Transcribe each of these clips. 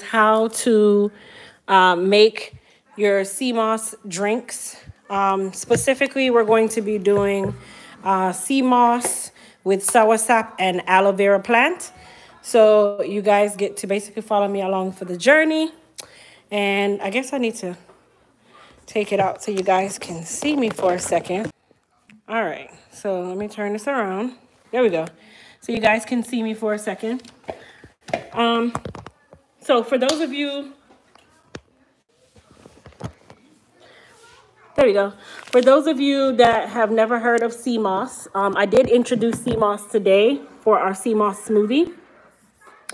how to uh, make your sea moss drinks. Um, specifically, we're going to be doing uh, sea moss with soursop and aloe vera plant. So you guys get to basically follow me along for the journey. And I guess I need to take it out so you guys can see me for a second. All right, so let me turn this around. There we go. So you guys can see me for a second. Um, so for those of you, there we go. For those of you that have never heard of moss, um, I did introduce moss today for our moss smoothie.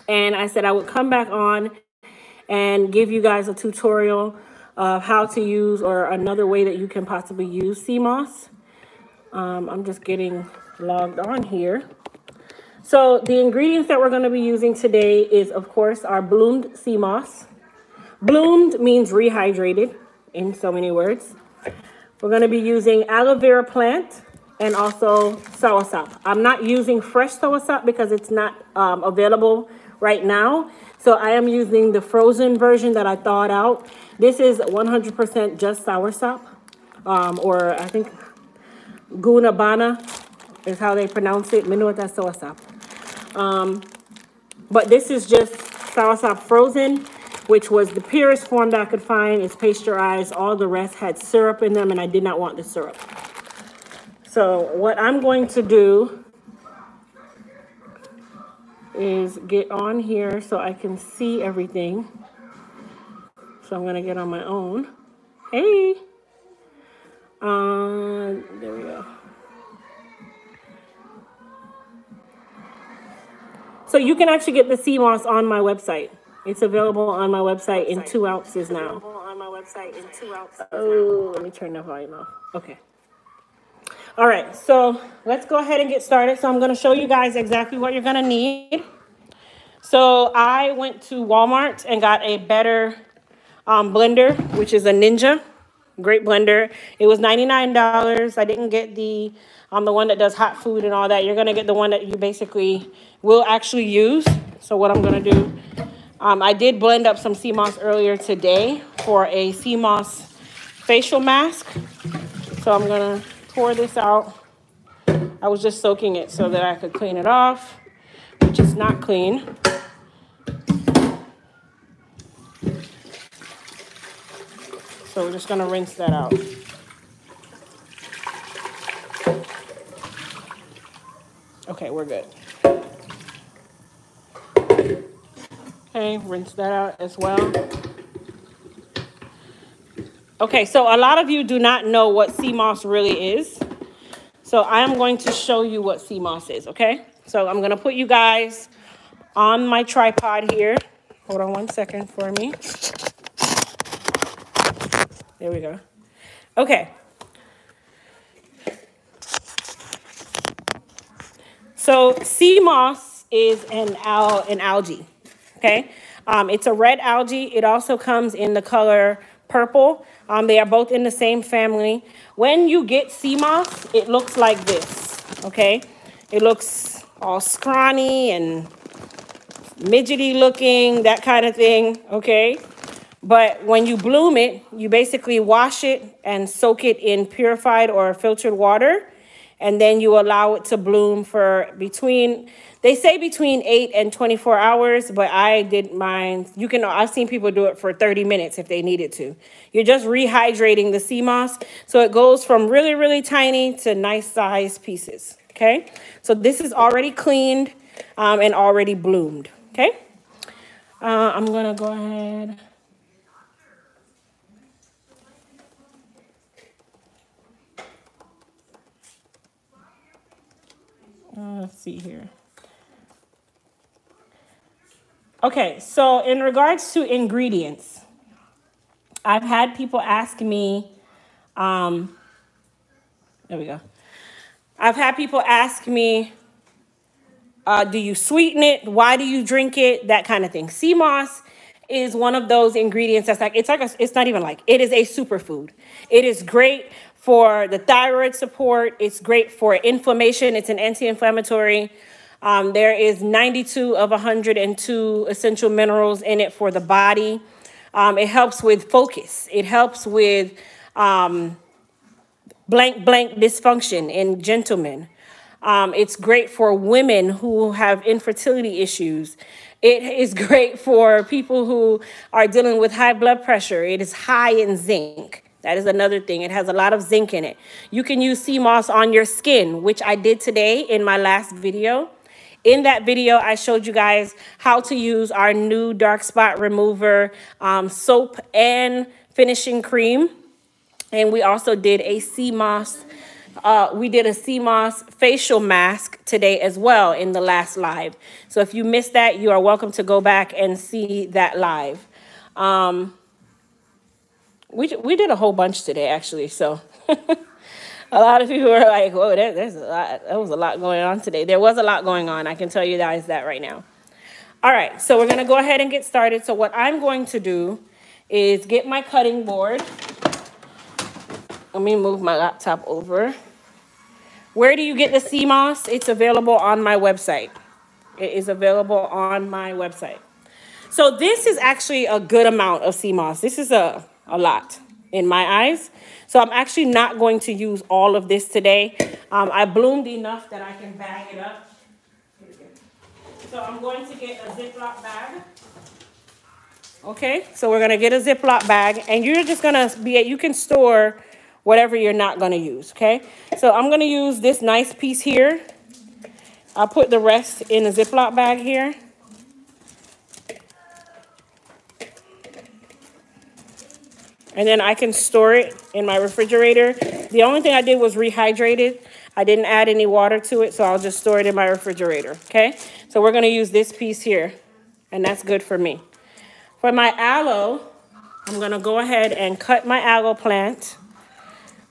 And I said I would come back on and give you guys a tutorial of how to use or another way that you can possibly use moss. Um, I'm just getting logged on here. So the ingredients that we're going to be using today is, of course, our bloomed sea moss. Bloomed means rehydrated in so many words. We're going to be using aloe vera plant and also soursop. I'm not using fresh soursop because it's not um, available right now. So I am using the frozen version that I thawed out. This is 100% just soursop, um, or I think guanabana is how they pronounce it. Minuta soursop. Um, but this is just soursop frozen, which was the purest form that I could find. It's pasteurized. All the rest had syrup in them, and I did not want the syrup. So what I'm going to do is get on here so I can see everything. So I'm going to get on my own. Hey. Uh, there we go. So you can actually get the sea moss on my website. It's available on my website in two ounces now. On my website in two ounces. Oh, let me turn the volume off. Okay. All right, so let's go ahead and get started. So I'm going to show you guys exactly what you're going to need. So I went to Walmart and got a better um, blender, which is a Ninja. Great blender. It was $99. I didn't get the um, the one that does hot food and all that. You're going to get the one that you basically will actually use. So what I'm going to do, um, I did blend up some sea moss earlier today for a sea moss facial mask. So I'm going to pour this out. I was just soaking it so that I could clean it off, which is not clean. So we're just going to rinse that out. Okay, we're good. Okay, rinse that out as well. Okay, so a lot of you do not know what sea moss really is. So I'm going to show you what sea moss is, okay? So I'm going to put you guys on my tripod here. Hold on one second for me. There we go. Okay, So sea moss is an, al an algae, okay? Um, it's a red algae. It also comes in the color purple. Um, they are both in the same family. When you get sea moss, it looks like this, okay? It looks all scrawny and midgety looking, that kind of thing, okay? But when you bloom it, you basically wash it and soak it in purified or filtered water and then you allow it to bloom for between they say between 8 and 24 hours but i did mine you can i've seen people do it for 30 minutes if they needed to. You're just rehydrating the sea moss so it goes from really really tiny to nice size pieces okay? So this is already cleaned um, and already bloomed okay? Uh, i'm gonna go ahead Uh, let's see here. Okay, so in regards to ingredients, I've had people ask me, um, there we go. I've had people ask me, uh, do you sweeten it? Why do you drink it? That kind of thing. Sea moss is one of those ingredients that's like, it's like, a, it's not even like, it is a superfood. It is great for the thyroid support. It's great for inflammation. It's an anti-inflammatory. Um, there is 92 of 102 essential minerals in it for the body. Um, it helps with focus. It helps with um, blank blank dysfunction in gentlemen. Um, it's great for women who have infertility issues. It is great for people who are dealing with high blood pressure. It is high in zinc. That is another thing. It has a lot of zinc in it. You can use sea moss on your skin, which I did today in my last video. In that video, I showed you guys how to use our new dark spot remover um, soap and finishing cream. And we also did a sea moss uh, we did a sea moss facial mask today as well in the last live. So if you missed that, you are welcome to go back and see that live. Um, we, we did a whole bunch today, actually. So a lot of people were like, whoa, that, there's a lot, that was a lot going on today. There was a lot going on. I can tell you guys that right now. All right, so we're going to go ahead and get started. So what I'm going to do is get my cutting board. Let me move my laptop over. Where do you get the moss? It's available on my website. It is available on my website. So this is actually a good amount of sea moss. This is a, a lot in my eyes. So I'm actually not going to use all of this today. Um, I bloomed enough that I can bag it up. So I'm going to get a Ziploc bag. Okay, so we're gonna get a Ziploc bag and you're just gonna be, you can store whatever you're not going to use, okay? So I'm going to use this nice piece here. I'll put the rest in a Ziploc bag here. And then I can store it in my refrigerator. The only thing I did was rehydrate it. I didn't add any water to it, so I'll just store it in my refrigerator, okay? So we're to use this piece here, and that's good for me. For my aloe, I'm to go ahead and cut my aloe plant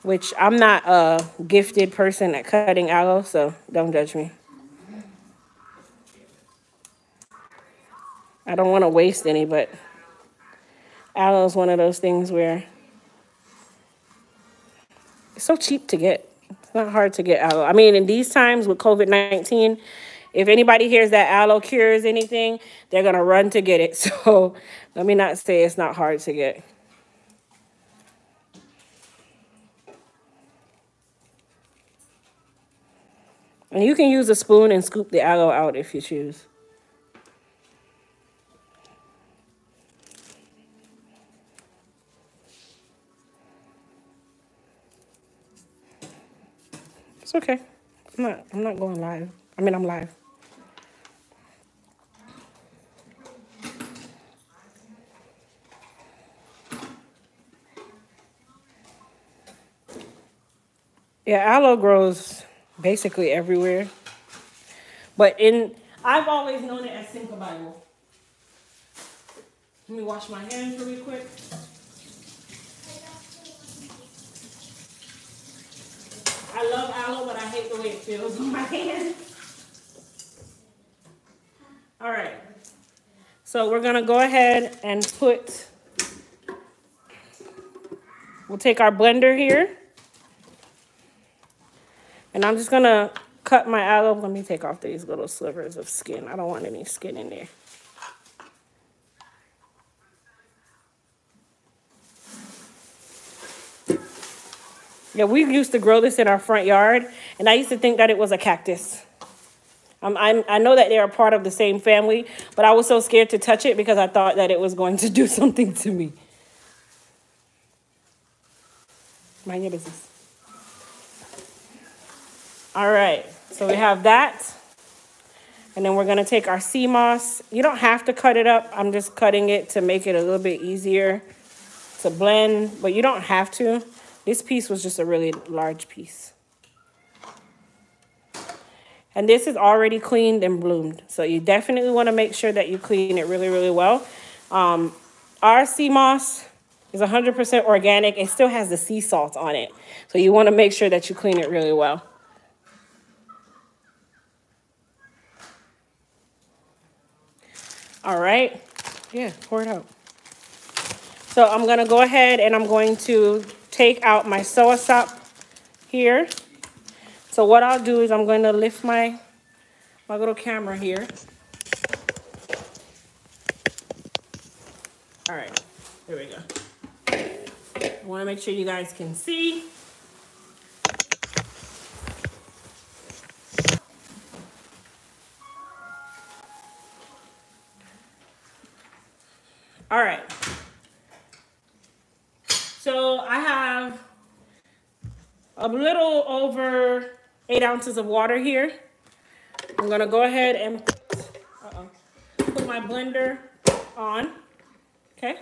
which I'm not a gifted person at cutting aloe, so don't judge me. I don't want to waste any, but aloe is one of those things where it's so cheap to get. It's not hard to get aloe. I mean, in these times with COVID-19, if anybody hears that aloe cures anything, they're going to run to get it. So let me not say it's not hard to get. And you can use a spoon and scoop the aloe out if you choose. Okay. I'm not I'm not going live. I mean I'm live. Yeah, aloe grows basically everywhere. But in, I've always known it as Cinco Bible. Let me wash my hands really quick. I love aloe, but I hate the way it feels on my hands. All right. So we're gonna go ahead and put, we'll take our blender here. And I'm just going to cut my aloe. Let me take off these little slivers of skin. I don't want any skin in there. Yeah, we used to grow this in our front yard, and I used to think that it was a cactus. Um, I'm, I know that they're a part of the same family, but I was so scared to touch it because I thought that it was going to do something to me. Mind your business. All right, so we have that. And then we're gonna take our sea moss. You don't have to cut it up. I'm just cutting it to make it a little bit easier to blend, but you don't have to. This piece was just a really large piece. And this is already cleaned and bloomed. So you definitely wanna make sure that you clean it really, really well. Um, our sea moss is 100% organic. It still has the sea salt on it. So you wanna make sure that you clean it really well. All right. Yeah, pour it out. So I'm going to go ahead and I'm going to take out my soursop here. So what I'll do is I'm going to lift my my little camera here. All right, here we go. I want to make sure you guys can see. All right. So I have a little over eight ounces of water here. I'm gonna go ahead and uh -oh, put my blender on, okay?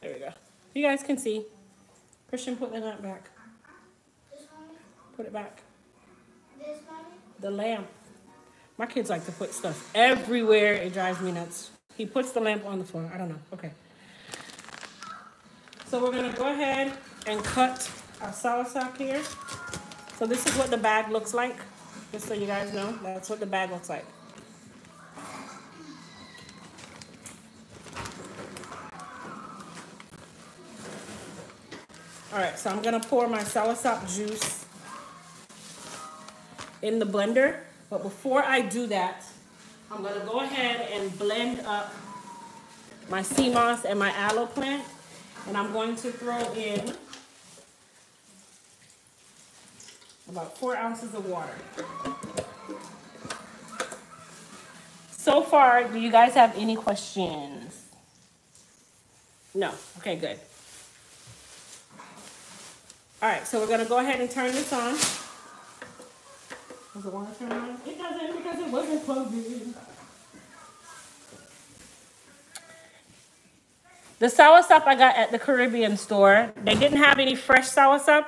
There we go. You guys can see. Christian, put the lamp back. Put it back. The lamp. My kids like to put stuff everywhere. It drives me nuts. He puts the lamp on the floor. I don't know. Okay. So we're going to go ahead and cut our soursop here. So this is what the bag looks like. Just so you guys know, that's what the bag looks like. All right, so I'm gonna pour my soursop juice in the blender. But before I do that, I'm gonna go ahead and blend up my sea moss and my aloe plant. And I'm going to throw in about four ounces of water. So far, do you guys have any questions? No, okay, good. All right, so we're gonna go ahead and turn this on. Does it want to turn on? It doesn't because it wasn't plugged in. The soursop I got at the Caribbean store, they didn't have any fresh soursop,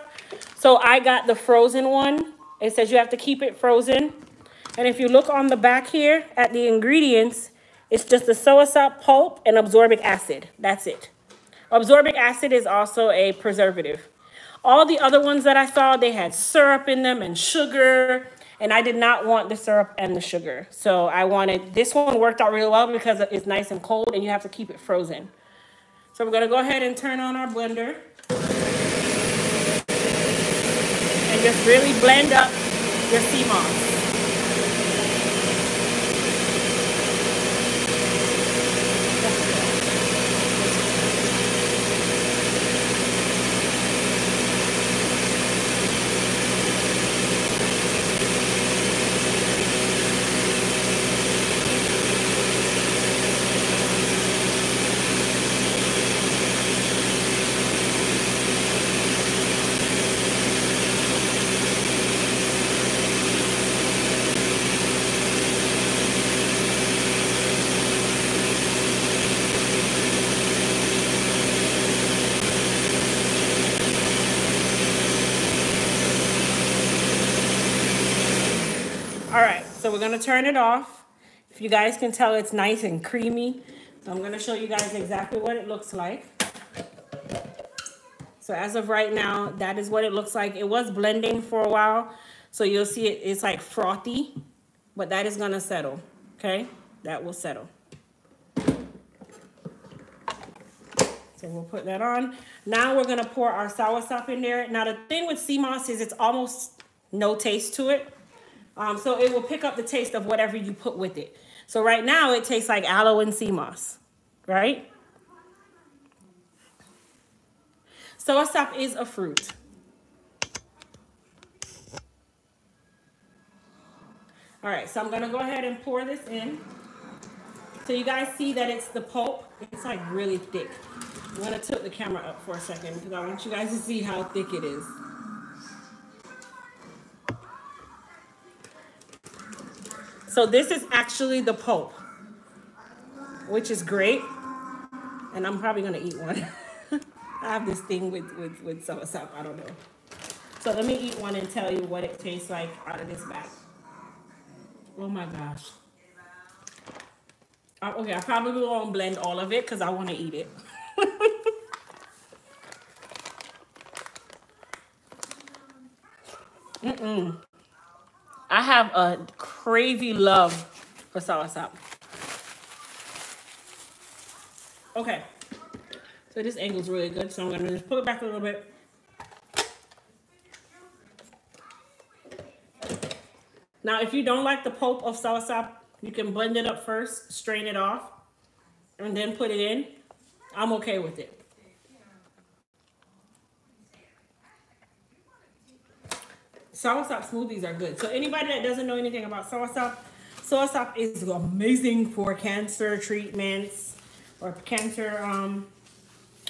so I got the frozen one. It says you have to keep it frozen. And if you look on the back here at the ingredients, it's just the soursop pulp and absorbic acid. That's it. Absorbic acid is also a preservative. All the other ones that I saw, they had syrup in them and sugar and I did not want the syrup and the sugar. So I wanted, this one worked out really well because it's nice and cold and you have to keep it frozen. So we're gonna go ahead and turn on our blender. And just really blend up your sea moss. So we're gonna turn it off. If you guys can tell, it's nice and creamy. So I'm gonna show you guys exactly what it looks like. So as of right now, that is what it looks like. It was blending for a while. So you'll see it, it's like frothy, but that is gonna settle, okay? That will settle. So we'll put that on. Now we're gonna pour our soursop in there. Now the thing with sea moss is it's almost no taste to it. Um, so it will pick up the taste of whatever you put with it. So right now it tastes like aloe and sea moss, right? Soursop is a fruit. All right, so I'm gonna go ahead and pour this in. So you guys see that it's the pulp. It's like really thick. I'm gonna tilt the camera up for a second because I want you guys to see how thick it is. So this is actually the pulp, which is great. And I'm probably gonna eat one. I have this thing with, with, with soursop, I don't know. So let me eat one and tell you what it tastes like out of this bag. Oh my gosh. Uh, okay, I probably won't blend all of it because I want to eat it. Mm-mm. I have a crazy love for soursop. Okay. So this angle is really good. So I'm gonna just pull it back a little bit. Now, if you don't like the pulp of soursop, you can blend it up first, strain it off, and then put it in. I'm okay with it. Soursop smoothies are good. So anybody that doesn't know anything about soursop, soursop is amazing for cancer treatments or cancer um,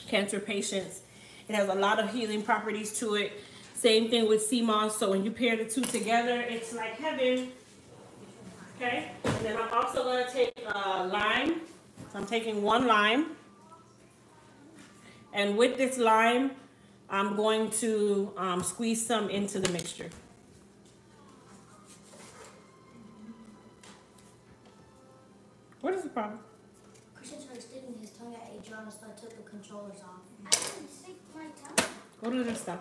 cancer patients. It has a lot of healing properties to it. Same thing with sea moss. So when you pair the two together, it's like heaven. Okay. And then I'm also to take uh, lime. So I'm taking one lime. And with this lime, I'm going to um, squeeze some into the mixture. What is the problem? Christian started sticking his tongue at Adriana, so I took the controllers off. I didn't stick my tongue. Go to the stuff.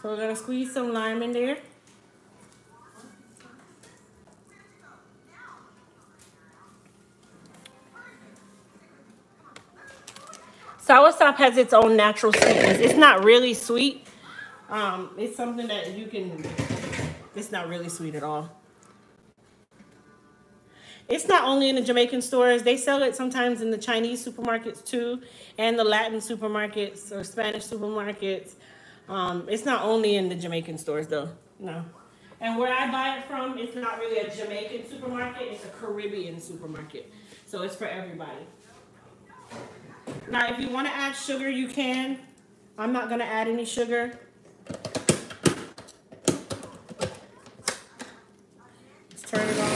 So we're gonna squeeze some lime in there. Soursop has its own natural sweetness. It's not really sweet. Um, it's something that you can, it's not really sweet at all. It's not only in the Jamaican stores. They sell it sometimes in the Chinese supermarkets too, and the Latin supermarkets or Spanish supermarkets. Um, it's not only in the Jamaican stores though, no. And where I buy it from, it's not really a Jamaican supermarket, it's a Caribbean supermarket. So it's for everybody. Now, if you want to add sugar, you can. I'm not going to add any sugar. Let's turn it on.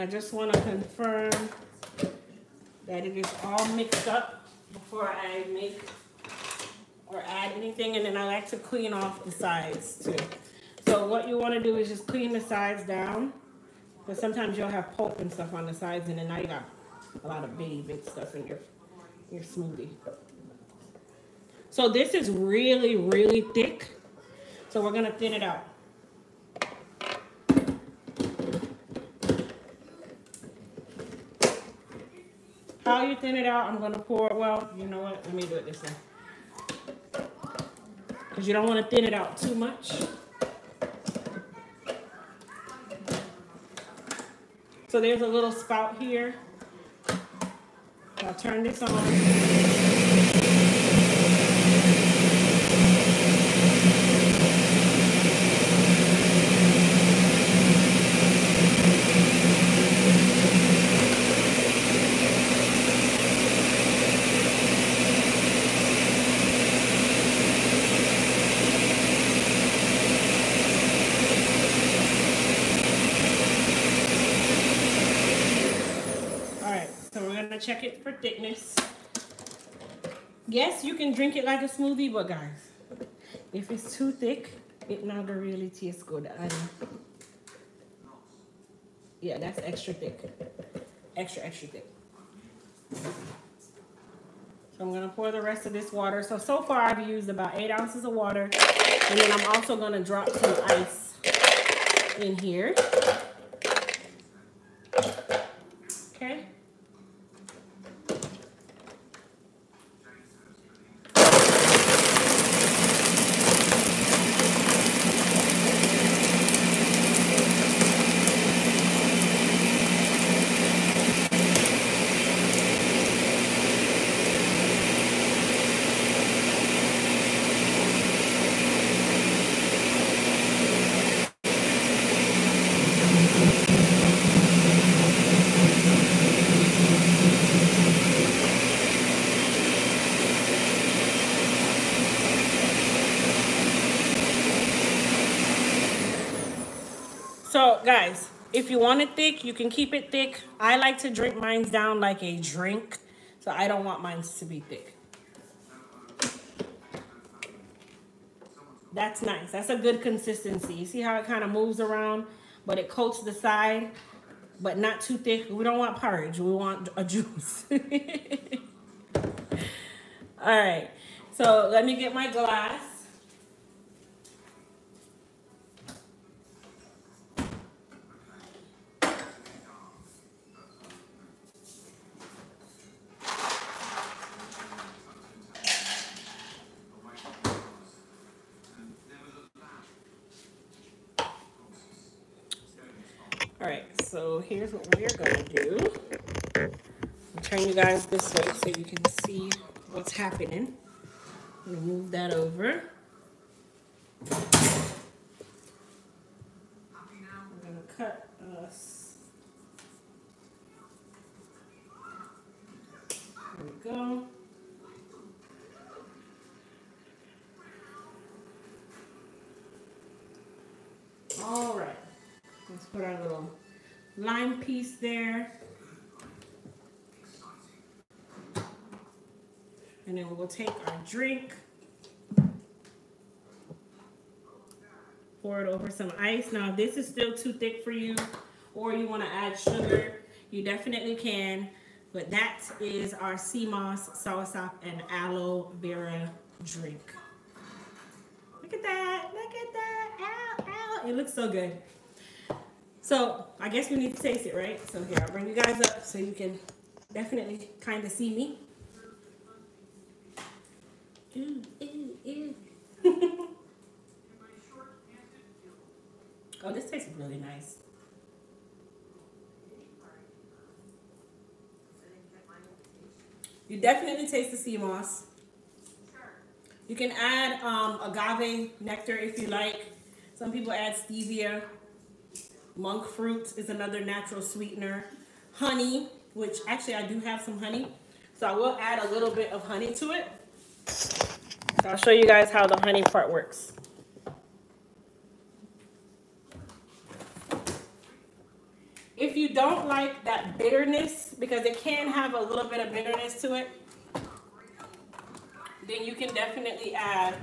I just want to confirm that it is all mixed up before I make or add anything. And then I like to clean off the sides too. So what you want to do is just clean the sides down. Because sometimes you'll have pulp and stuff on the sides and then now you got a lot of bitty big stuff in your, your smoothie. So this is really, really thick. So we're going to thin it out. How you thin it out, I'm going to pour, it. well, you know what? Let me do it this way. Because you don't want to thin it out too much. So there's a little spout here. I'll turn this on. Check it for thickness. Yes, you can drink it like a smoothie, but guys, if it's too thick, it never really tastes good. And yeah, that's extra thick. Extra, extra thick. So I'm gonna pour the rest of this water. So, so far I've used about eight ounces of water. And then I'm also gonna drop some ice in here. So, guys, If you want it thick, you can keep it thick. I like to drink mine down like a drink, so I don't want mine to be thick. That's nice. That's a good consistency. You see how it kind of moves around, but it coats the side, but not too thick. We don't want porridge. We want a juice. All right. So let me get my glass. All right, so here's what we're gonna do. I'll turn you guys this way so you can see what's happening. I'm gonna move that over. I'm gonna cut us. There we go. All right. Let's put our little lime piece there. And then we'll take our drink, pour it over some ice. Now, if this is still too thick for you or you want to add sugar, you definitely can. But that is our sea moss, soursop, and aloe vera drink. Look at that. Look at that. Ow, ow. It looks so good. So I guess we need to taste it, right? So here, I'll bring you guys up so you can definitely kind of see me. Oh, this tastes really nice. You definitely taste the sea moss. You can add um, agave nectar if you like. Some people add stevia. Monk fruit is another natural sweetener. Honey, which actually I do have some honey. So I will add a little bit of honey to it. So I'll show you guys how the honey part works. If you don't like that bitterness, because it can have a little bit of bitterness to it, then you can definitely add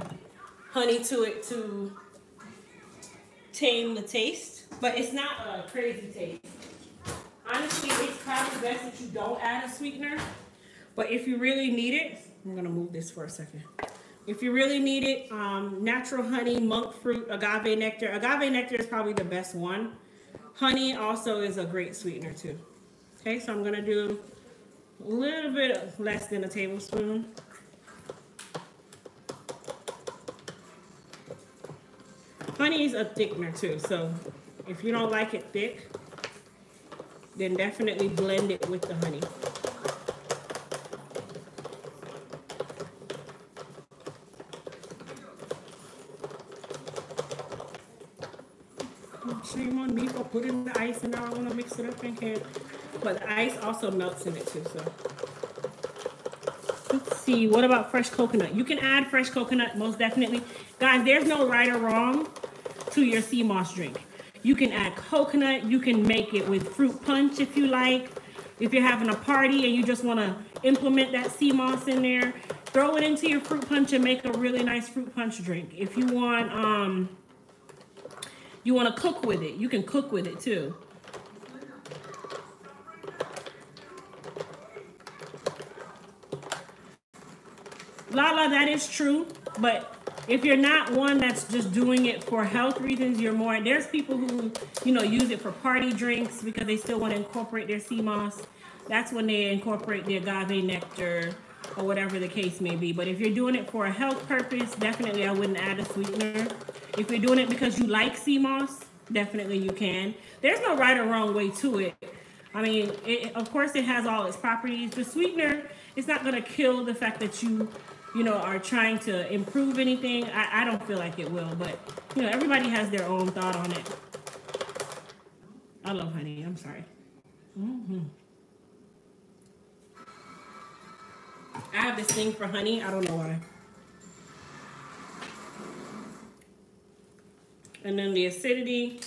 honey to it to tame the taste. But it's not a crazy taste. Honestly, it's probably best that you don't add a sweetener. But if you really need it, I'm gonna move this for a second. If you really need it, um, natural honey, monk fruit, agave nectar. Agave nectar is probably the best one. Honey also is a great sweetener too. Okay, so I'm gonna do a little bit less than a tablespoon. Honey is a thickener too, so if you don't like it thick, then definitely blend it with the honey. Oh, shame on me for putting the ice and now I want to mix it up and can't. But the ice also melts in it too, so. Let's see, what about fresh coconut? You can add fresh coconut, most definitely. Guys, there's no right or wrong to your sea moss drink. You can add coconut. You can make it with fruit punch if you like. If you're having a party and you just want to implement that sea moss in there, throw it into your fruit punch and make a really nice fruit punch drink. If you want, um, you want to cook with it, you can cook with it too. Lala, that is true, but if you're not one that's just doing it for health reasons, you're more, there's people who, you know, use it for party drinks because they still want to incorporate their sea moss. That's when they incorporate the agave nectar or whatever the case may be. But if you're doing it for a health purpose, definitely I wouldn't add a sweetener. If you're doing it because you like sea moss, definitely you can. There's no right or wrong way to it. I mean, it, of course it has all its properties. The sweetener, it's not going to kill the fact that you you know, are trying to improve anything. I, I don't feel like it will, but you know, everybody has their own thought on it. I love honey. I'm sorry. Mm-hmm. I have this thing for honey. I don't know why. And then the acidity.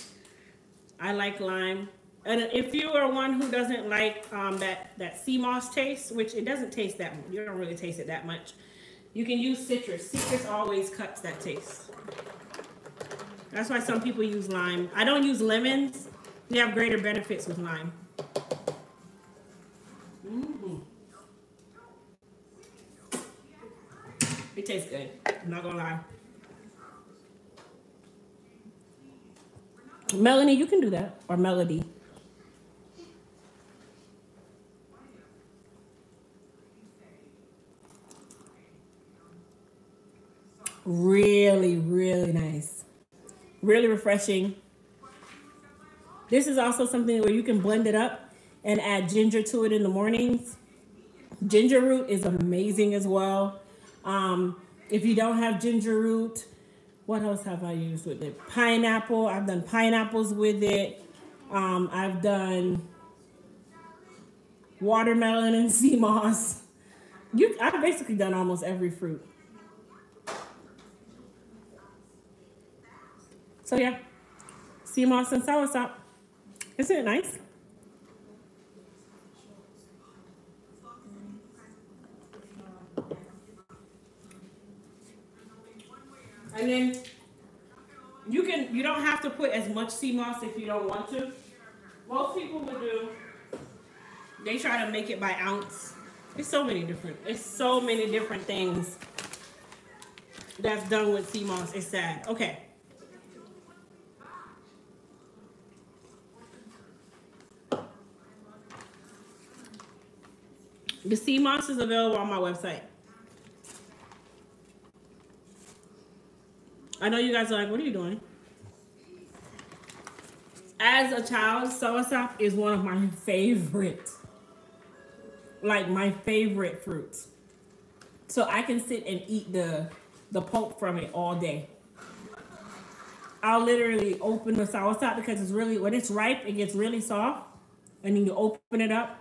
I like lime. And if you are one who doesn't like um, that, that sea moss taste, which it doesn't taste that much, you don't really taste it that much, you can use citrus. Citrus always cuts that taste. That's why some people use lime. I don't use lemons. They have greater benefits with lime. Mm. It tastes good. I'm not gonna lie. Melanie, you can do that. Or Melody. Really, really nice. Really refreshing. This is also something where you can blend it up and add ginger to it in the mornings. Ginger root is amazing as well. Um, if you don't have ginger root, what else have I used with it? Pineapple. I've done pineapples with it. Um, I've done watermelon and sea moss. You, I've basically done almost every fruit. So yeah, sea moss and soursop. Isn't it nice? And then you can you don't have to put as much sea moss if you don't want to. Most people would do. They try to make it by ounce. It's so many different. It's so many different things that's done with sea moss. It's sad. Okay. The sea moss is available on my website. I know you guys are like, what are you doing? As a child, soursop is one of my favorite, like my favorite fruits. So I can sit and eat the the pulp from it all day. I'll literally open the soursop because it's really when it's ripe, it gets really soft, and then you open it up,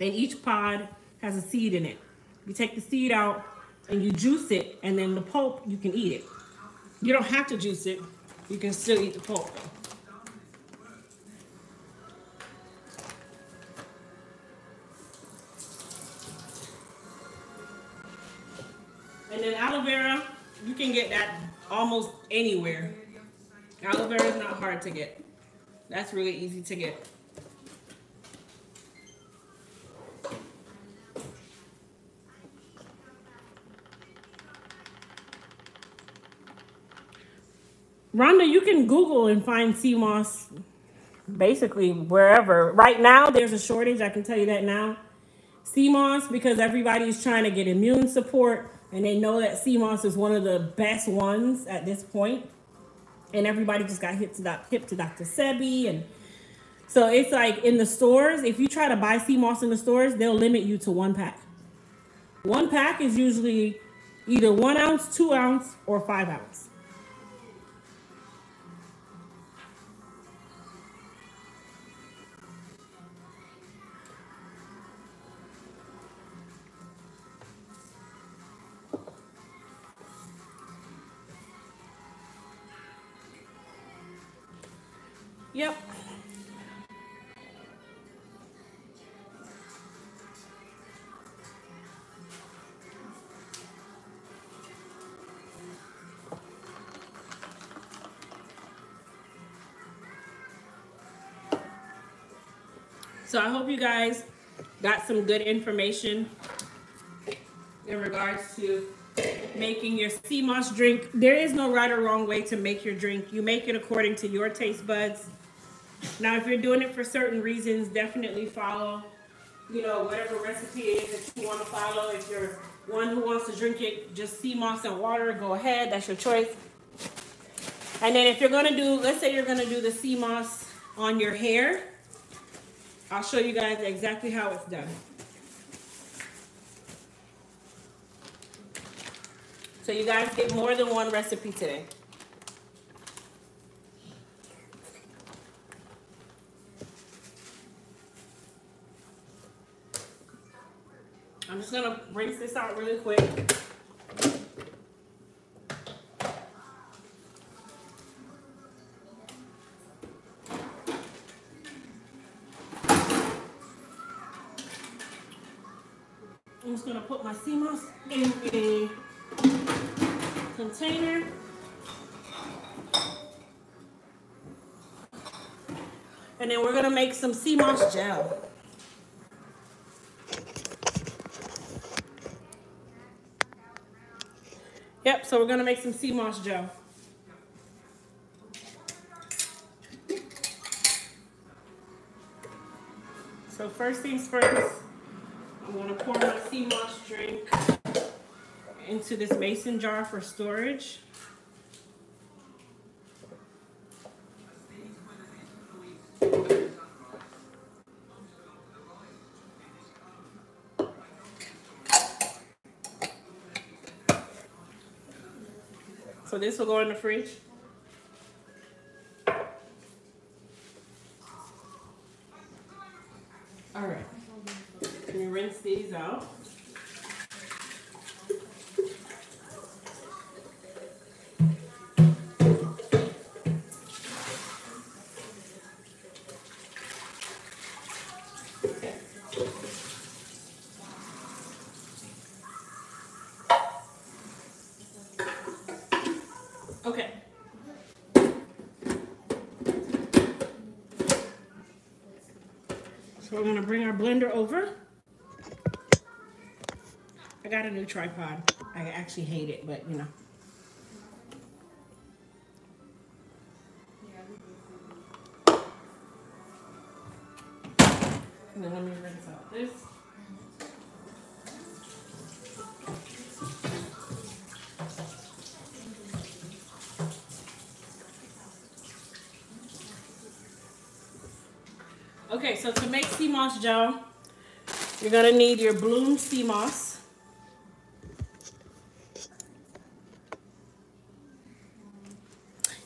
and each pod has a seed in it. You take the seed out and you juice it, and then the pulp you can eat it. You don't have to juice it. You can still eat the pulp. And then aloe vera, you can get that almost anywhere. Aloe vera is not hard to get. That's really easy to get. Rhonda, you can Google and find sea moss basically wherever. Right now, there's a shortage. I can tell you that now. Sea moss, because everybody's trying to get immune support, and they know that sea moss is one of the best ones at this point. And everybody just got hip to, hip to Dr. Sebi. And so it's like in the stores, if you try to buy sea moss in the stores, they'll limit you to one pack. One pack is usually either one ounce, two ounce, or five ounce. So I hope you guys got some good information in regards to making your sea moss drink. There is no right or wrong way to make your drink. You make it according to your taste buds now, if you're doing it for certain reasons, definitely follow, you know, whatever recipe it is that you want to follow. If you're one who wants to drink it, just sea moss and water, go ahead. That's your choice. And then if you're going to do, let's say you're going to do the sea moss on your hair, I'll show you guys exactly how it's done. So you guys get more than one recipe today. I'm just gonna rinse this out really quick. Just gonna put my sea moss in a container. And then we're gonna make some sea moss gel. Yep, so we're gonna make some sea moss gel. So first things first, I'm gonna pour my sea moss drink into this mason jar for storage. So this will go in the fridge. All right. Let me rinse these out. Okay. So we're gonna bring our blender over. Got a new tripod. I actually hate it, but you know. And then let me rinse out this. Okay, so to make sea moss gel, you're gonna need your bloom sea moss.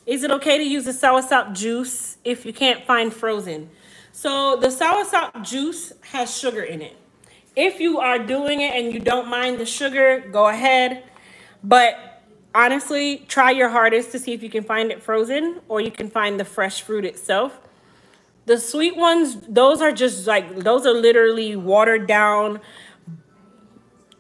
Is it okay to use the soursop juice if you can't find frozen? So the soursop juice has sugar in it. If you are doing it and you don't mind the sugar, go ahead. But honestly, try your hardest to see if you can find it frozen or you can find the fresh fruit itself. The sweet ones, those are just like, those are literally watered down,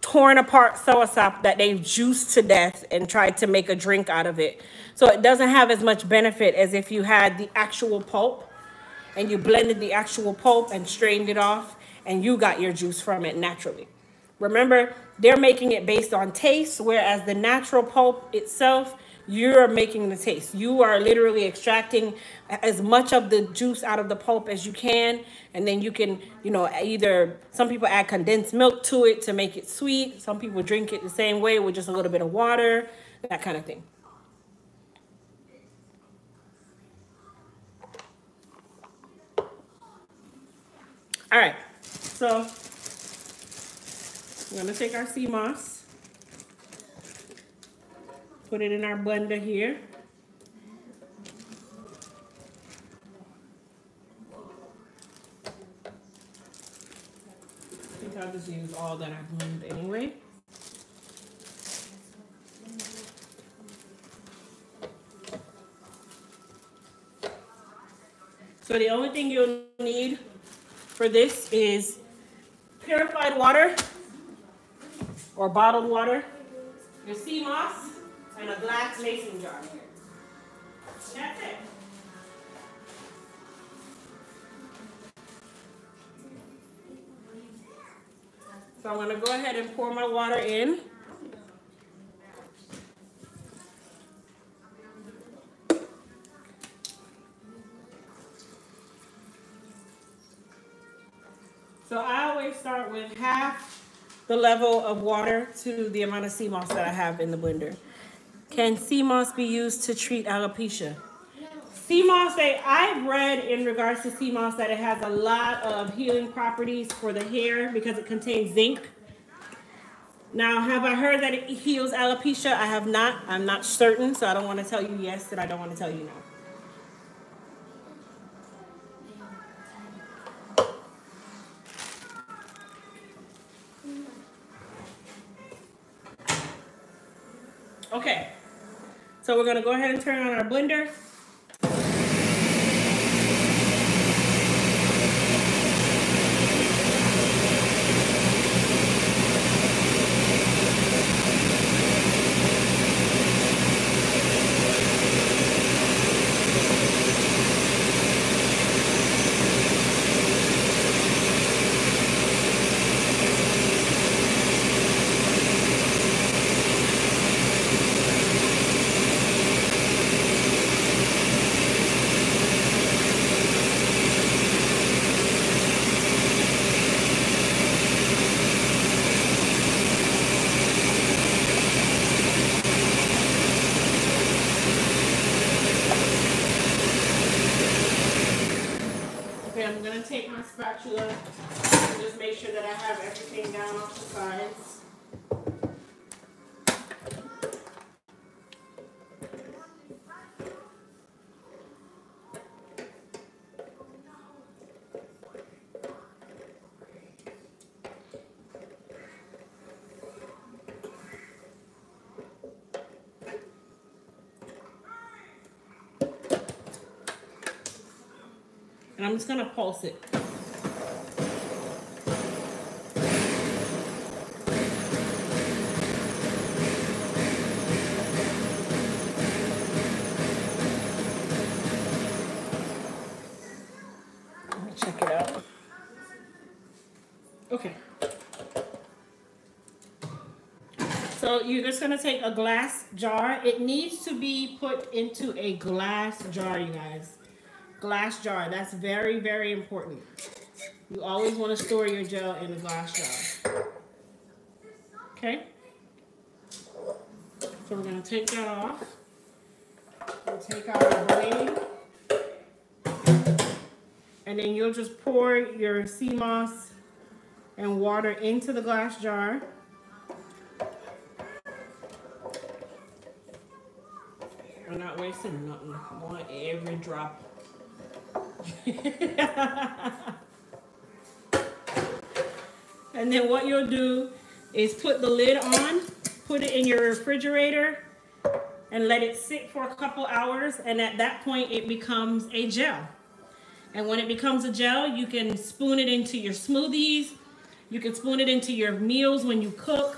torn apart soursop that they've juiced to death and tried to make a drink out of it. So it doesn't have as much benefit as if you had the actual pulp and you blended the actual pulp and strained it off and you got your juice from it naturally. Remember, they're making it based on taste, whereas the natural pulp itself, you're making the taste. You are literally extracting as much of the juice out of the pulp as you can. And then you can, you know, either some people add condensed milk to it to make it sweet. Some people drink it the same way with just a little bit of water, that kind of thing. All right, so we're gonna take our sea moss, put it in our blender here. I think I'll just use all that I blended anyway. So the only thing you'll need for this is purified water or bottled water, your sea moss, and a glass mason jar. That's it. So I'm gonna go ahead and pour my water in. So I always start with half the level of water to the amount of sea moss that I have in the blender. Can sea moss be used to treat alopecia? Sea moss, they, I've read in regards to sea moss that it has a lot of healing properties for the hair because it contains zinc. Now, have I heard that it heals alopecia? I have not. I'm not certain, so I don't want to tell you yes and I don't want to tell you no. So we're gonna go ahead and turn on our blender. spatula. Just make sure that I have everything down off the sides. And I'm just gonna pulse it. Check it out. Okay. So you're just gonna take a glass jar. It needs to be put into a glass jar, you guys. Glass jar, that's very, very important. You always wanna store your gel in a glass jar. Okay? So we're gonna take that off. We'll take out our blade. And then you'll just pour your sea moss and water into the glass jar. We're not wasting nothing. I want every drop. and then what you'll do is put the lid on, put it in your refrigerator, and let it sit for a couple hours. And at that point, it becomes a gel. And when it becomes a gel, you can spoon it into your smoothies. You can spoon it into your meals when you cook.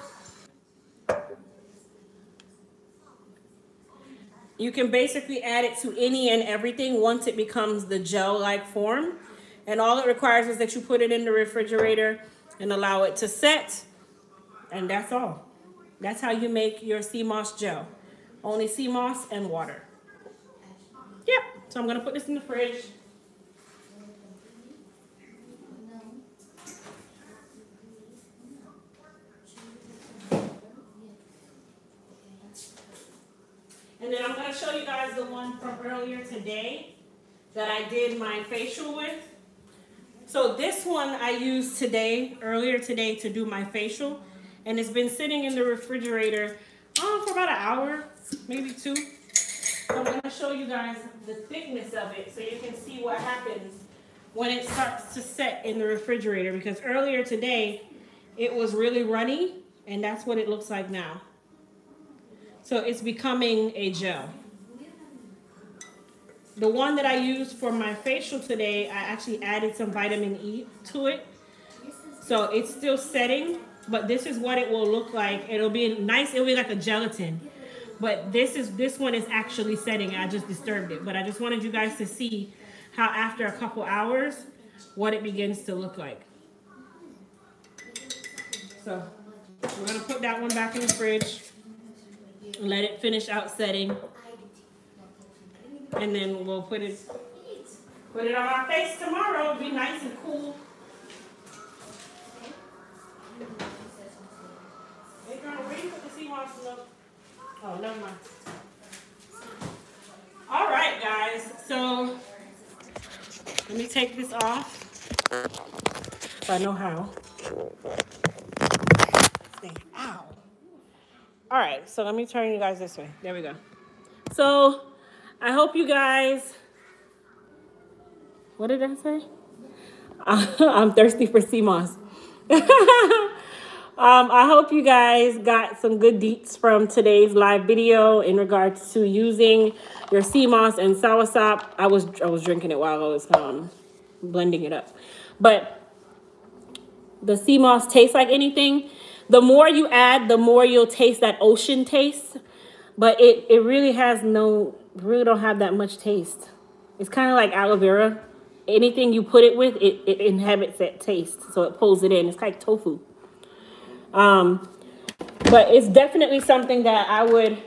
You can basically add it to any and everything once it becomes the gel-like form. And all it requires is that you put it in the refrigerator and allow it to set. And that's all. That's how you make your sea moss gel. Only sea moss and water. Yep. So I'm going to put this in the fridge. And then I'm going to show you guys the one from earlier today that I did my facial with. So this one I used today, earlier today to do my facial. And it's been sitting in the refrigerator oh, for about an hour, maybe two. So I'm going to show you guys the thickness of it so you can see what happens when it starts to set in the refrigerator. Because earlier today, it was really runny and that's what it looks like now. So it's becoming a gel. The one that I used for my facial today, I actually added some vitamin E to it. So it's still setting, but this is what it will look like. It'll be nice, it'll be like a gelatin. But this is this one is actually setting. I just disturbed it. But I just wanted you guys to see how after a couple hours, what it begins to look like. So we're gonna put that one back in the fridge. Let it finish out setting. And then we'll put it put it on our face tomorrow. It'll be nice and cool. Oh, never mind. All right, guys. So let me take this off. If I know how. Ow. All right, so let me turn you guys this way. There we go. So I hope you guys, what did I say? I'm thirsty for sea moss. um, I hope you guys got some good deets from today's live video in regards to using your sea moss and soursop. I was I was drinking it while I was um, blending it up, but the sea moss tastes like anything. The more you add, the more you'll taste that ocean taste. But it, it really has no, really don't have that much taste. It's kind of like aloe vera. Anything you put it with, it, it inhabits that taste. So it pulls it in. It's like tofu. Um, but it's definitely something that I would,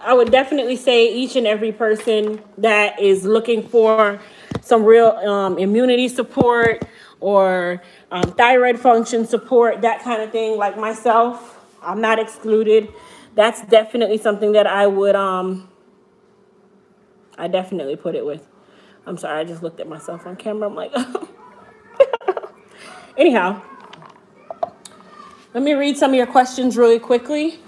I would definitely say each and every person that is looking for some real um, immunity support or um, thyroid function support, that kind of thing, like myself, I'm not excluded. That's definitely something that I would, um, I definitely put it with. I'm sorry, I just looked at myself on camera. I'm like, Anyhow, let me read some of your questions really quickly.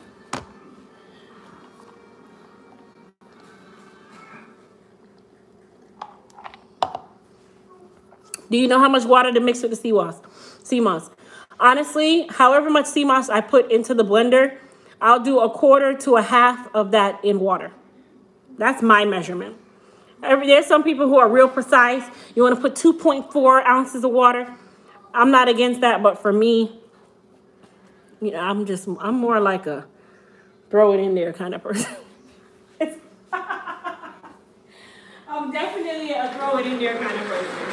Do you know how much water to mix with the sea moss? Sea moss. Honestly, however much sea moss I put into the blender, I'll do a quarter to a half of that in water. That's my measurement. There's some people who are real precise. You want to put 2.4 ounces of water. I'm not against that, but for me, you know, I'm just, I'm more like a throw it in there kind of person. I'm definitely a throw it in there kind of person.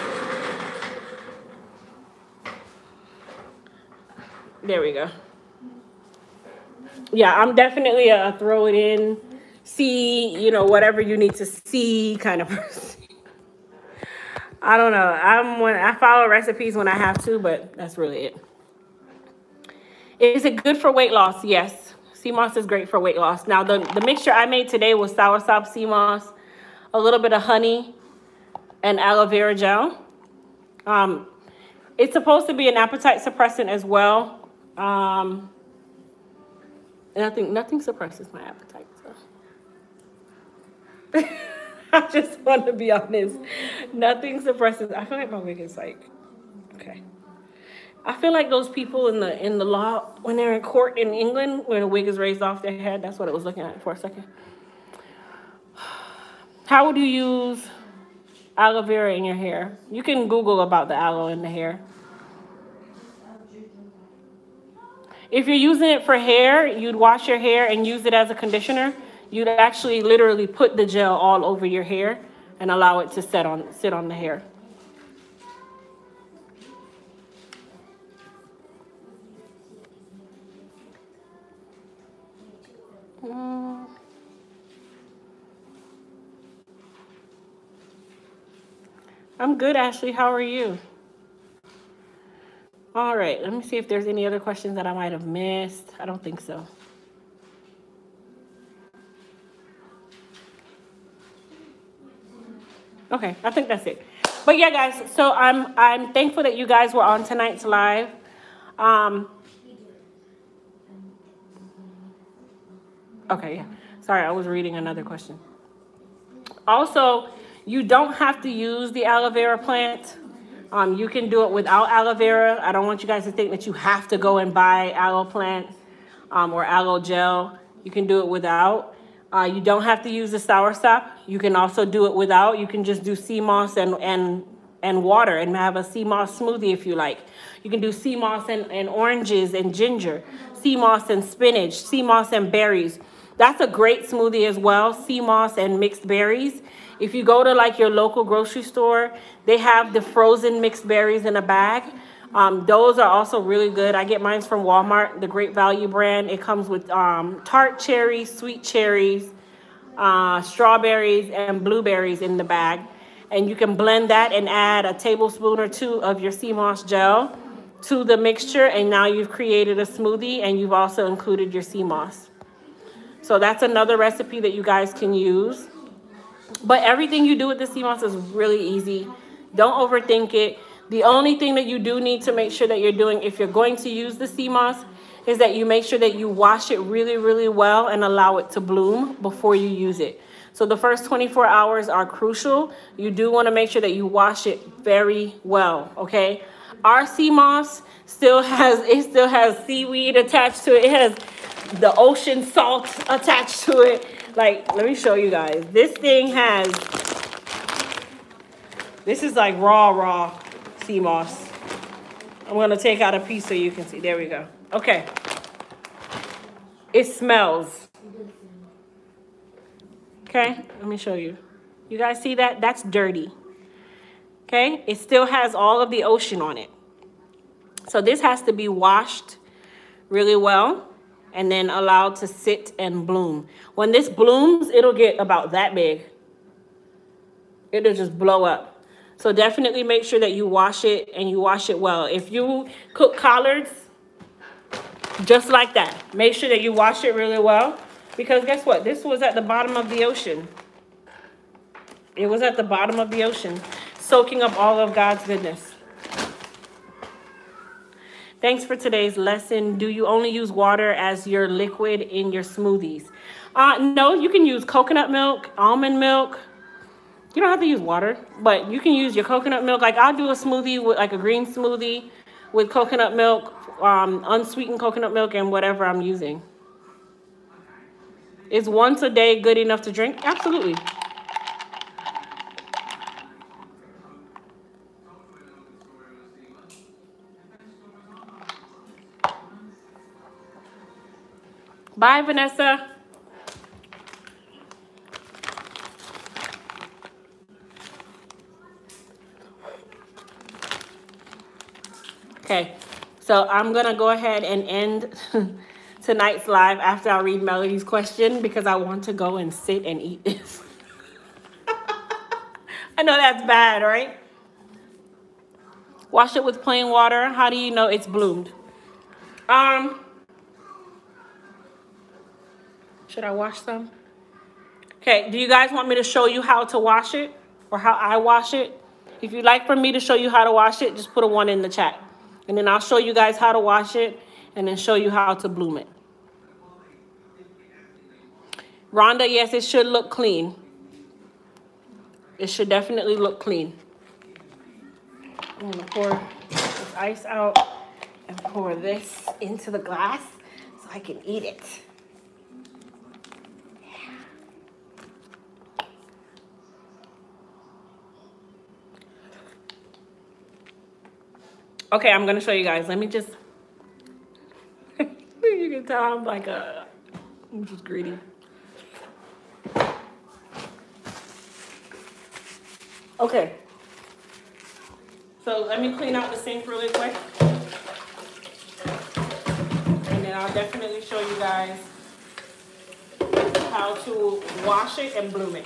There we go. Yeah, I'm definitely a throw it in, see, you know, whatever you need to see kind of person. I don't know. I'm when I follow recipes when I have to, but that's really it. Is it good for weight loss? Yes. Sea moss is great for weight loss. Now, the, the mixture I made today was sour soursop sea moss, a little bit of honey, and aloe vera gel. Um, it's supposed to be an appetite suppressant as well. Um, and I think nothing suppresses my appetite. So. I just want to be honest. Nothing suppresses. I feel like my wig is like, okay. I feel like those people in the in the law when they're in court in England when a wig is raised off their head. That's what I was looking at for a second. How would you use aloe vera in your hair? You can Google about the aloe in the hair. If you're using it for hair, you'd wash your hair and use it as a conditioner. You'd actually literally put the gel all over your hair and allow it to sit on, sit on the hair. Mm. I'm good, Ashley. How are you? All right, let me see if there's any other questions that I might have missed. I don't think so. Okay, I think that's it. But yeah, guys, so I'm I'm thankful that you guys were on tonight's live. Um, okay, yeah. Sorry, I was reading another question. Also, you don't have to use the aloe vera plant um, you can do it without aloe vera. I don't want you guys to think that you have to go and buy aloe plant um, or aloe gel. You can do it without. Uh, you don't have to use the soursop. You can also do it without. You can just do sea moss and, and, and water and have a sea moss smoothie if you like. You can do sea moss and, and oranges and ginger, sea moss and spinach, sea moss and berries. That's a great smoothie as well, sea moss and mixed berries. If you go to like your local grocery store, they have the frozen mixed berries in a bag. Um, those are also really good. I get mine from Walmart, the Great Value brand. It comes with um, tart cherries, sweet cherries, uh, strawberries, and blueberries in the bag. And you can blend that and add a tablespoon or two of your sea moss gel to the mixture. And now you've created a smoothie and you've also included your sea moss. So that's another recipe that you guys can use. But everything you do with the sea moss is really easy. Don't overthink it. The only thing that you do need to make sure that you're doing if you're going to use the sea moss is that you make sure that you wash it really, really well and allow it to bloom before you use it. So the first 24 hours are crucial. You do want to make sure that you wash it very well, okay? Our sea moss still has, it still has seaweed attached to it. It has the ocean salt attached to it. Like, let me show you guys. This thing has, this is like raw, raw sea moss. I'm going to take out a piece so you can see. There we go. Okay. It smells. Okay, let me show you. You guys see that? That's dirty. Okay, it still has all of the ocean on it. So this has to be washed really well and then allowed to sit and bloom. When this blooms, it'll get about that big. It'll just blow up. So definitely make sure that you wash it and you wash it well. If you cook collards, just like that, make sure that you wash it really well because guess what? This was at the bottom of the ocean. It was at the bottom of the ocean, soaking up all of God's goodness. Thanks for today's lesson. Do you only use water as your liquid in your smoothies? Uh, no, you can use coconut milk, almond milk. You don't have to use water, but you can use your coconut milk. Like I'll do a smoothie with like a green smoothie with coconut milk, um, unsweetened coconut milk, and whatever I'm using. Is once a day good enough to drink? Absolutely. Bye, Vanessa. Okay, so I'm gonna go ahead and end tonight's live after I read Melody's question because I want to go and sit and eat this. I know that's bad, right? Wash it with plain water. How do you know it's bloomed? Um, should I wash some? Okay, do you guys want me to show you how to wash it or how I wash it? If you'd like for me to show you how to wash it, just put a one in the chat. And then I'll show you guys how to wash it and then show you how to bloom it. Rhonda, yes, it should look clean. It should definitely look clean. I'm gonna pour this ice out and pour this into the glass so I can eat it. Okay, I'm gonna show you guys. Let me just, you can tell I'm like a, I'm just greedy. Okay. So let me clean out the sink really quick. And then I'll definitely show you guys how to wash it and bloom it.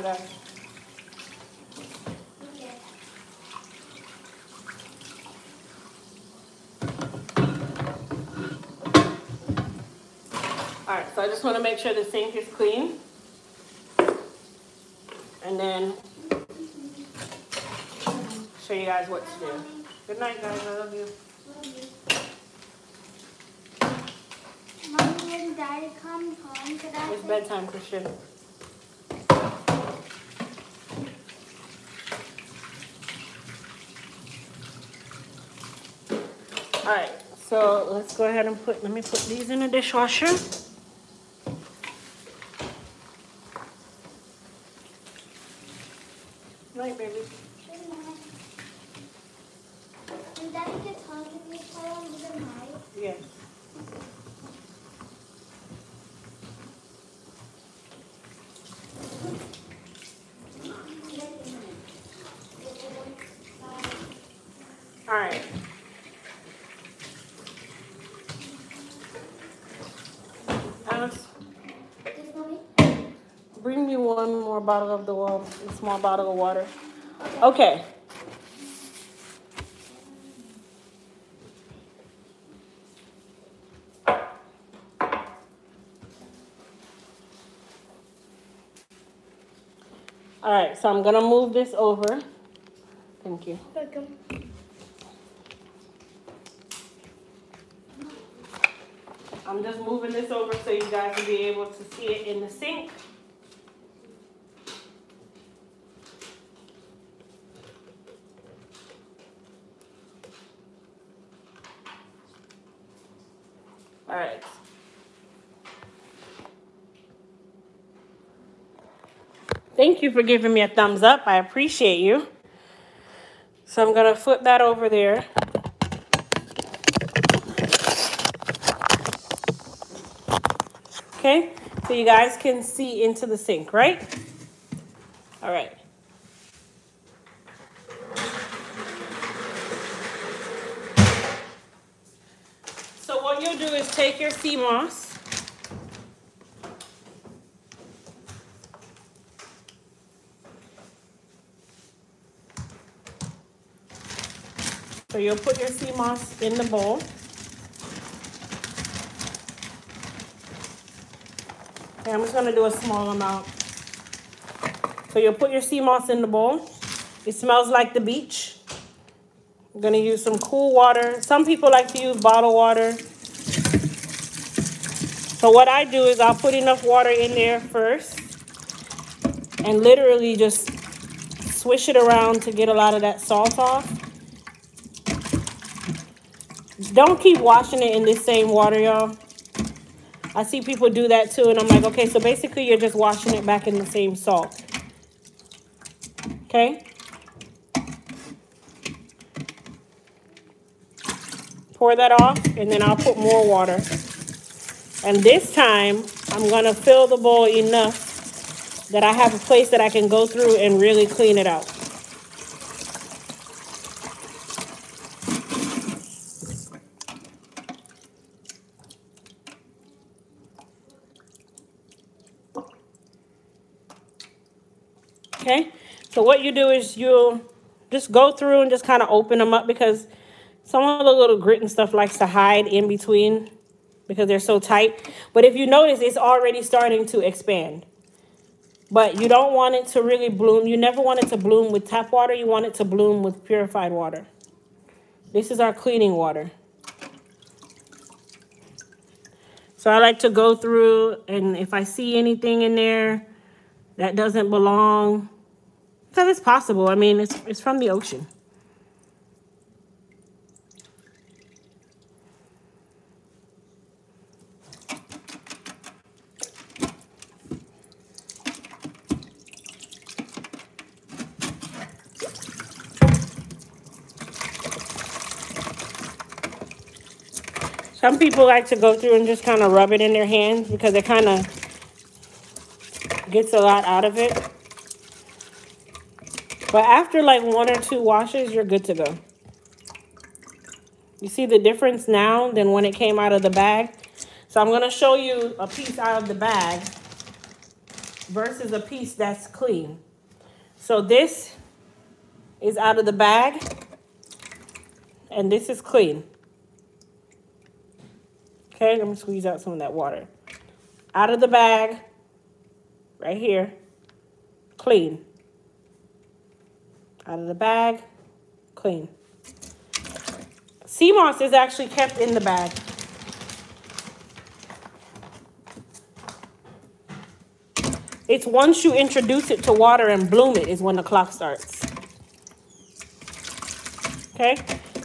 All right, so I just want to make sure the sink is clean. And then show you guys what to do. Good night, guys. I love you. Mommy, when Daddy comes home, It's bedtime, Christian. All right, so let's go ahead and put, let me put these in the dishwasher. Night, baby. When Daddy gets home, can we tell him good night? Yes. All right. Alice, Just mommy? bring me one more bottle of the um, wa- a small bottle of water. Okay. All right, so I'm gonna move this over. Thank you. Welcome. I'm just moving this over so you guys will be able to see it in the sink. All right. Thank you for giving me a thumbs up. I appreciate you. So I'm gonna flip that over there. Okay, so you guys can see into the sink, right? All right. So what you'll do is take your sea moss. So you'll put your sea moss in the bowl. Okay, I'm just gonna do a small amount. So you'll put your sea moss in the bowl. It smells like the beach. I'm gonna use some cool water. Some people like to use bottled water. So what I do is I'll put enough water in there first and literally just swish it around to get a lot of that salt off. Don't keep washing it in this same water, y'all. I see people do that too, and I'm like, okay, so basically you're just washing it back in the same salt. Okay? Pour that off, and then I'll put more water. And this time, I'm going to fill the bowl enough that I have a place that I can go through and really clean it out. Okay, so what you do is you'll just go through and just kind of open them up because some of the little grit and stuff likes to hide in between because they're so tight. But if you notice, it's already starting to expand. But you don't want it to really bloom. You never want it to bloom with tap water. You want it to bloom with purified water. This is our cleaning water. So I like to go through and if I see anything in there, that doesn't belong. Because it's possible. I mean, it's, it's from the ocean. Some people like to go through and just kind of rub it in their hands because it kind of gets a lot out of it. But after like one or two washes, you're good to go. You see the difference now than when it came out of the bag? So I'm going to show you a piece out of the bag versus a piece that's clean. So this is out of the bag and this is clean. Okay, let me squeeze out some of that water. Out of the bag, right here, clean. Out of the bag, clean. Sea moss is actually kept in the bag. It's once you introduce it to water and bloom it is when the clock starts. Okay,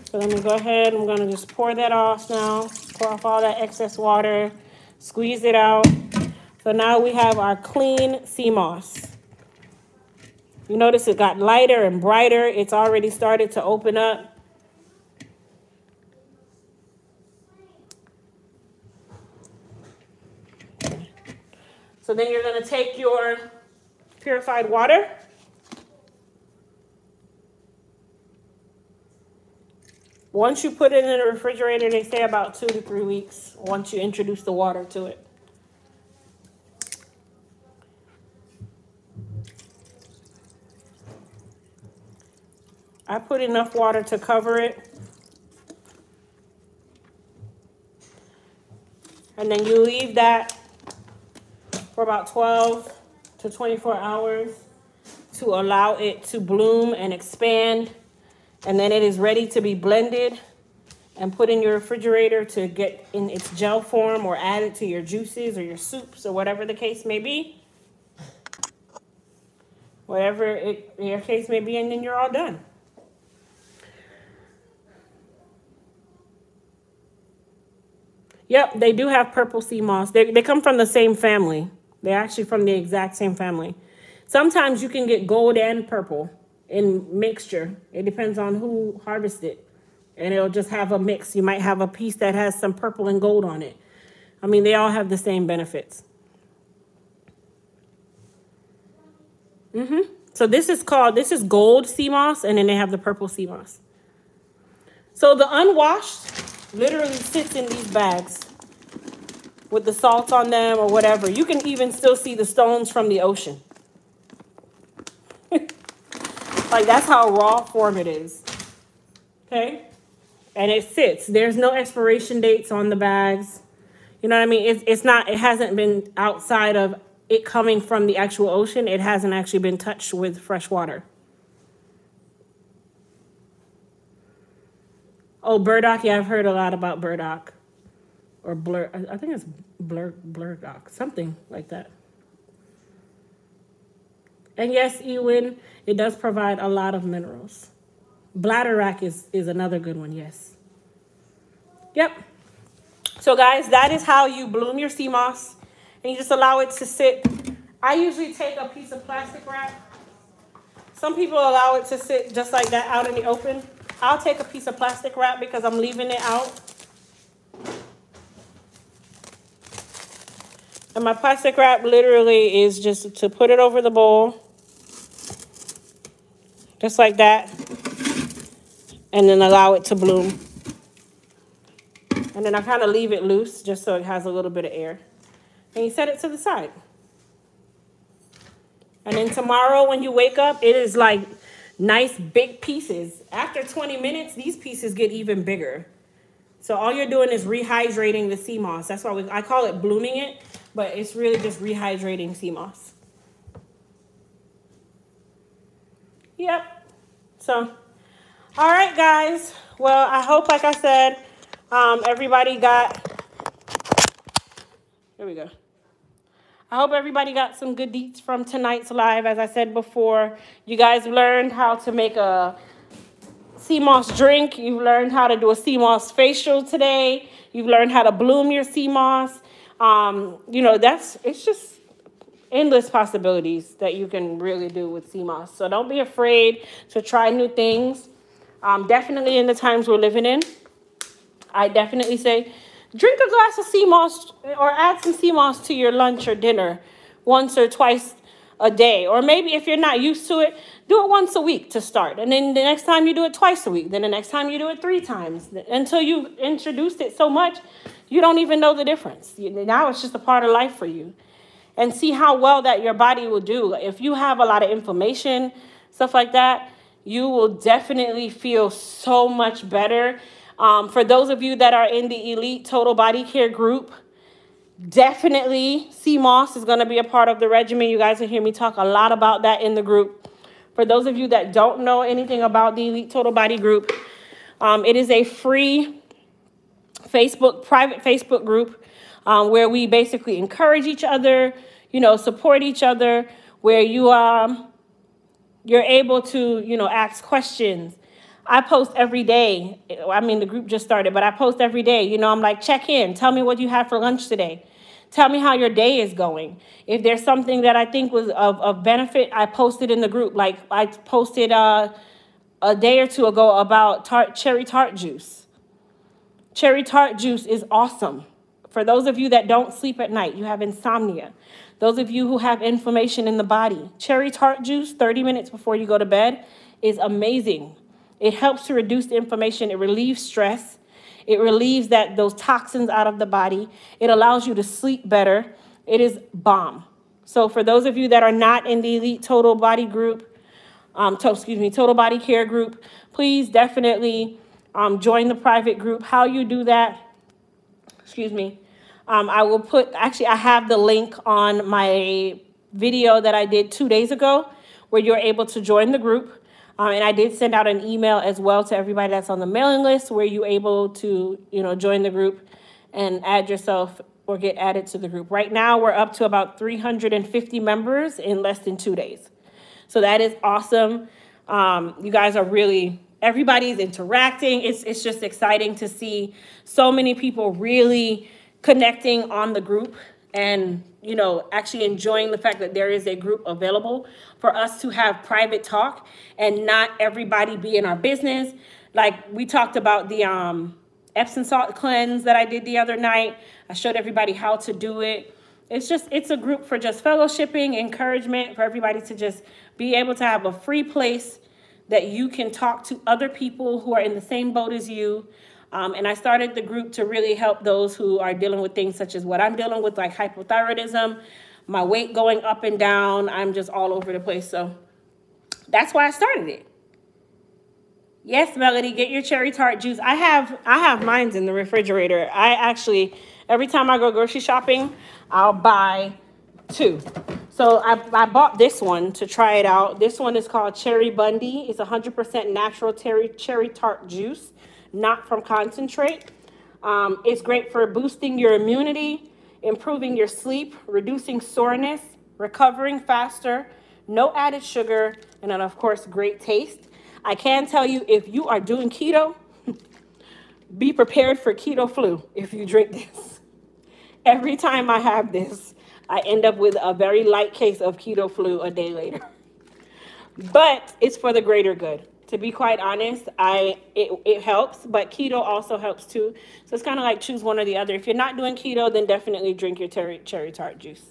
so let me go ahead. I'm to just pour that off now. Pour off all that excess water. Squeeze it out. So now we have our clean sea moss. You notice it got lighter and brighter. It's already started to open up. So then you're going to take your purified water. Once you put it in the refrigerator, they say about two to three weeks once you introduce the water to it. I put enough water to cover it. And then you leave that for about 12 to 24 hours to allow it to bloom and expand. And then it is ready to be blended and put in your refrigerator to get in its gel form or add it to your juices or your soups or whatever the case may be. Whatever it, your case may be, and then you're all done. Yep, they do have purple sea moss. They, they come from the same family. They're actually from the exact same family. Sometimes you can get gold and purple in mixture. It depends on who harvested it. And it'll just have a mix. You might have a piece that has some purple and gold on it. I mean, they all have the same benefits. Mm-hmm. So this is called, this is gold sea moss, and then they have the purple sea moss. So the unwashed literally sits in these bags with the salt on them or whatever. You can even still see the stones from the ocean. like that's how raw form it is. Okay? and it sits. There's no expiration dates on the bags. You know what I mean? It's, it's not, it hasn't been outside of it coming from the actual ocean. It hasn't actually been touched with fresh water. Oh, burdock. Yeah, I've heard a lot about burdock. Or blur, I think it's blur, burdock, something like that. And yes, Ewan, it does provide a lot of minerals. Bladderwrack is, is another good one, yes. Yep. So guys, that is how you bloom your sea moss. And you just allow it to sit. I usually take a piece of plastic wrap. Some people allow it to sit just like that out in the open. I'll take a piece of plastic wrap because I'm leaving it out. And my plastic wrap literally is just to put it over the bowl. Just like that. And then allow it to bloom. And then I kind of leave it loose just so it has a little bit of air. And you set it to the side. And then tomorrow when you wake up, it is like nice big pieces. After 20 minutes, these pieces get even bigger. So all you're doing is rehydrating the sea moss. That's why we, I call it blooming it, but it's really just rehydrating sea moss. Yep. So, all right, guys. Well, I hope, like I said, um, everybody got, here we go. I hope everybody got some good deets from tonight's live. As I said before, you guys learned how to make a sea moss drink. You've learned how to do a sea moss facial today. You've learned how to bloom your sea moss. Um, you know, that's, it's just endless possibilities that you can really do with sea moss. So don't be afraid to try new things. Um, definitely in the times we're living in, I definitely say Drink a glass of sea moss or add some sea moss to your lunch or dinner once or twice a day. Or maybe if you're not used to it, do it once a week to start. And then the next time you do it twice a week. Then the next time you do it three times until you introduced it so much you don't even know the difference. Now it's just a part of life for you. And see how well that your body will do. If you have a lot of inflammation, stuff like that, you will definitely feel so much better um, for those of you that are in the Elite Total Body Care group, definitely sea moss is going to be a part of the regimen. You guys will hear me talk a lot about that in the group. For those of you that don't know anything about the Elite Total Body group, um, it is a free Facebook, private Facebook group um, where we basically encourage each other, you know, support each other, where you um, you're able to, you know, ask questions, I post every day. I mean, the group just started, but I post every day. You know, I'm like, check in. Tell me what you had for lunch today. Tell me how your day is going. If there's something that I think was of, of benefit, I posted in the group. Like I posted uh, a day or two ago about tart, cherry tart juice. Cherry tart juice is awesome. For those of you that don't sleep at night, you have insomnia. Those of you who have inflammation in the body, cherry tart juice 30 minutes before you go to bed is amazing. It helps to reduce the inflammation. It relieves stress. It relieves that those toxins out of the body. It allows you to sleep better. It is bomb. So for those of you that are not in the Elite Total Body Group, um, to, excuse me, Total Body Care Group, please definitely um, join the private group. How you do that, excuse me, um, I will put, actually I have the link on my video that I did two days ago where you're able to join the group. Um, and I did send out an email as well to everybody that's on the mailing list where you're able to, you know, join the group and add yourself or get added to the group. Right now, we're up to about 350 members in less than two days. So that is awesome. Um, you guys are really, everybody's interacting. It's, it's just exciting to see so many people really connecting on the group and you know actually enjoying the fact that there is a group available for us to have private talk and not everybody be in our business. Like we talked about the um epsom salt cleanse that i did the other night. I showed everybody how to do it. It's just it's a group for just fellowshipping encouragement for everybody to just be able to have a free place that you can talk to other people who are in the same boat as you um, and I started the group to really help those who are dealing with things such as what I'm dealing with, like hypothyroidism, my weight going up and down. I'm just all over the place. So that's why I started it. Yes, Melody, get your cherry tart juice. I have I have mines in the refrigerator. I actually every time I go grocery shopping, I'll buy two. So I, I bought this one to try it out. This one is called Cheribundi. It's 100% natural cherry, cherry tart juice, not from concentrate. Um, it's great for boosting your immunity, improving your sleep, reducing soreness, recovering faster, no added sugar, and then of course, great taste. I can tell you if you are doing keto, be prepared for keto flu if you drink this. Every time I have this, I end up with a very light case of keto flu a day later. But it's for the greater good. To be quite honest, I it, it helps, but keto also helps too. So it's kind of like choose one or the other. If you're not doing keto, then definitely drink your cherry, cherry tart juice.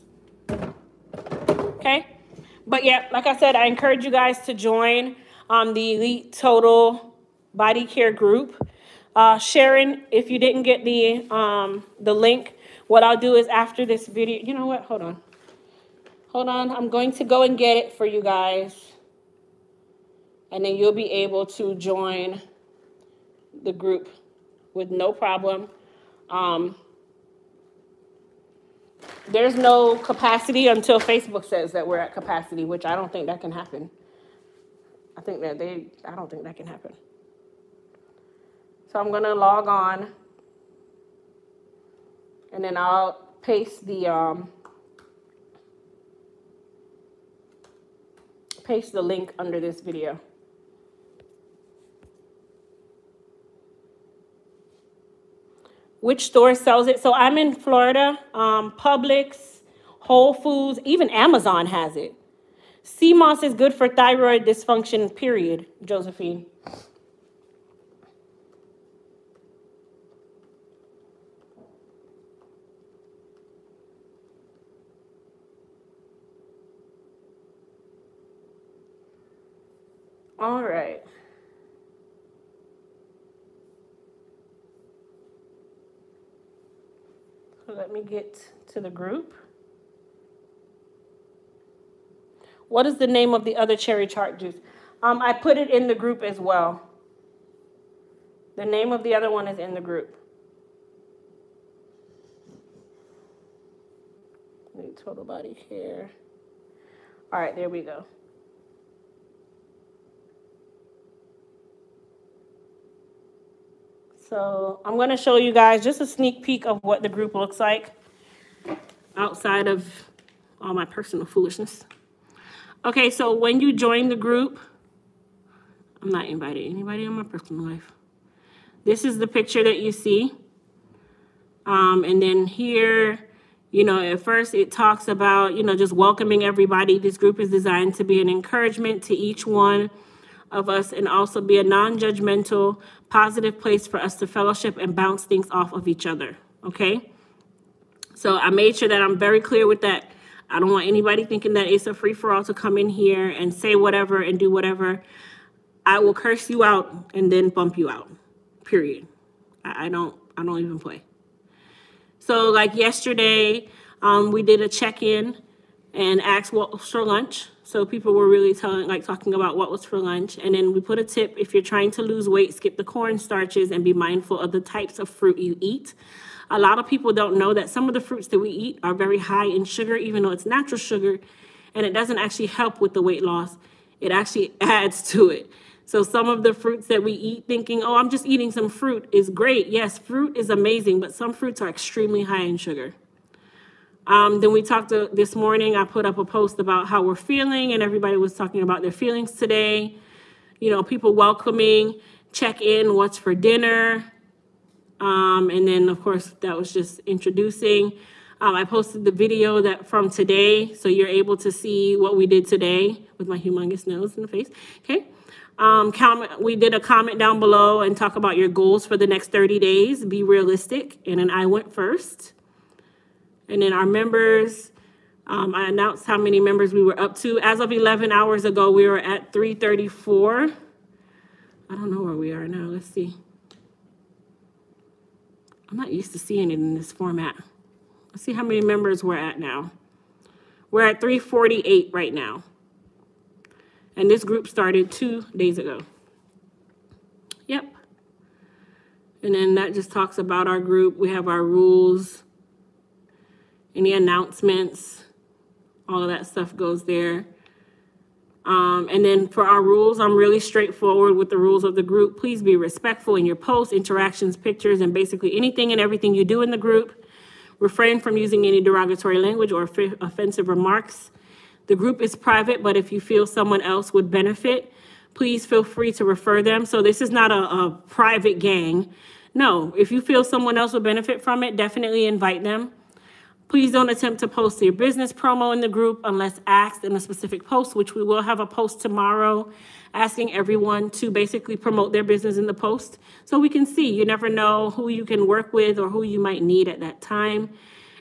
Okay? But yeah, like I said, I encourage you guys to join um, the Elite Total Body Care group. Uh, Sharon, if you didn't get the um, the link, what I'll do is after this video, you know what? Hold on. Hold on. I'm going to go and get it for you guys. And then you'll be able to join the group with no problem. Um, there's no capacity until Facebook says that we're at capacity, which I don't think that can happen. I think that they, I don't think that can happen. So I'm going to log on and then I'll paste the um, paste the link under this video. Which store sells it? So I'm in Florida. Um, Publix, Whole Foods, even Amazon has it. Moss is good for thyroid dysfunction, period, Josephine. All right. Get to the group. What is the name of the other cherry tart juice? Um, I put it in the group as well. The name of the other one is in the group. Total body care. All right, there we go. So I'm going to show you guys just a sneak peek of what the group looks like outside of all my personal foolishness. Okay, so when you join the group, I'm not inviting anybody in my personal life. This is the picture that you see. Um, and then here, you know, at first it talks about, you know, just welcoming everybody. This group is designed to be an encouragement to each one of us and also be a non judgmental, positive place for us to fellowship and bounce things off of each other. Okay? So I made sure that I'm very clear with that. I don't want anybody thinking that it's a free for all to come in here and say whatever and do whatever. I will curse you out and then bump you out. Period. I, I don't I don't even play. So like yesterday, um, we did a check-in and asked what was for lunch. So people were really telling, like talking about what was for lunch. And then we put a tip, if you're trying to lose weight, skip the corn starches and be mindful of the types of fruit you eat. A lot of people don't know that some of the fruits that we eat are very high in sugar, even though it's natural sugar, and it doesn't actually help with the weight loss. It actually adds to it. So some of the fruits that we eat thinking, oh, I'm just eating some fruit is great. Yes, fruit is amazing, but some fruits are extremely high in sugar. Um, then we talked to, this morning, I put up a post about how we're feeling, and everybody was talking about their feelings today. You know, people welcoming, check in, what's for dinner. Um, and then, of course, that was just introducing. Um, I posted the video that from today, so you're able to see what we did today with my humongous nose in the face. Okay. Um, comment, we did a comment down below and talk about your goals for the next 30 days. Be realistic. And then I went first. And then our members, um, I announced how many members we were up to. As of 11 hours ago, we were at 334. I don't know where we are now. Let's see. I'm not used to seeing it in this format. Let's see how many members we're at now. We're at 348 right now. And this group started two days ago. Yep. And then that just talks about our group. We have our rules, any announcements, all of that stuff goes there. Um, and then for our rules, I'm really straightforward with the rules of the group. Please be respectful in your posts, interactions, pictures, and basically anything and everything you do in the group. Refrain from using any derogatory language or offensive remarks. The group is private, but if you feel someone else would benefit, please feel free to refer them. So this is not a, a private gang. No, if you feel someone else would benefit from it, definitely invite them. Please don't attempt to post your business promo in the group unless asked in a specific post, which we will have a post tomorrow asking everyone to basically promote their business in the post so we can see. You never know who you can work with or who you might need at that time.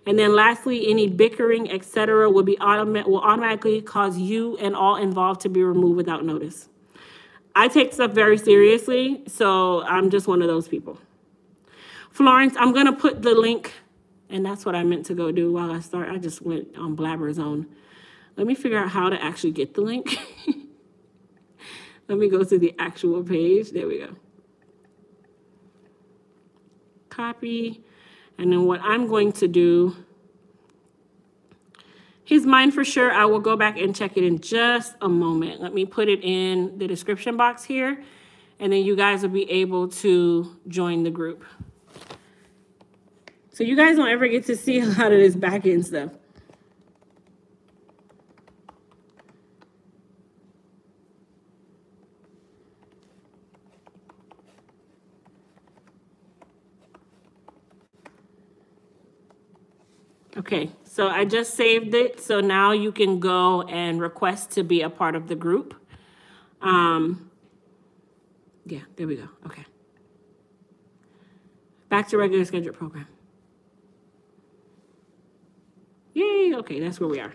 And then lastly, any bickering, etc., will be automatic will automatically cause you and all involved to be removed without notice. I take stuff very seriously, so I'm just one of those people. Florence, I'm gonna put the link and that's what I meant to go do while I start. I just went on Blabber Zone. Let me figure out how to actually get the link. Let me go to the actual page. There we go. Copy. And then what I'm going to do, he's mine for sure. I will go back and check it in just a moment. Let me put it in the description box here. And then you guys will be able to join the group. So you guys don't ever get to see a lot of this back end stuff. Okay, so I just saved it. So now you can go and request to be a part of the group. Um, yeah, there we go. Okay. Back to regular scheduled program. Yay, okay, that's where we are.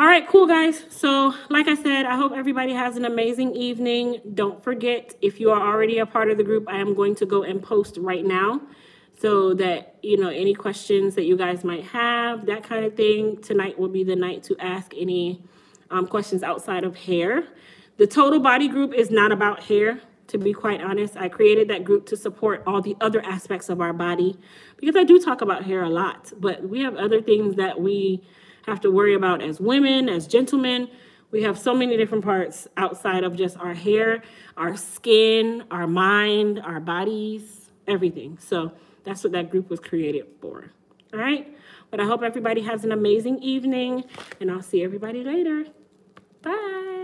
All right, cool, guys. So, like I said, I hope everybody has an amazing evening. Don't forget, if you are already a part of the group, I am going to go and post right now so that, you know, any questions that you guys might have, that kind of thing. Tonight will be the night to ask any um, questions outside of hair. The total body group is not about hair to be quite honest. I created that group to support all the other aspects of our body because I do talk about hair a lot, but we have other things that we have to worry about as women, as gentlemen. We have so many different parts outside of just our hair, our skin, our mind, our bodies, everything. So that's what that group was created for. All right. But I hope everybody has an amazing evening, and I'll see everybody later. Bye.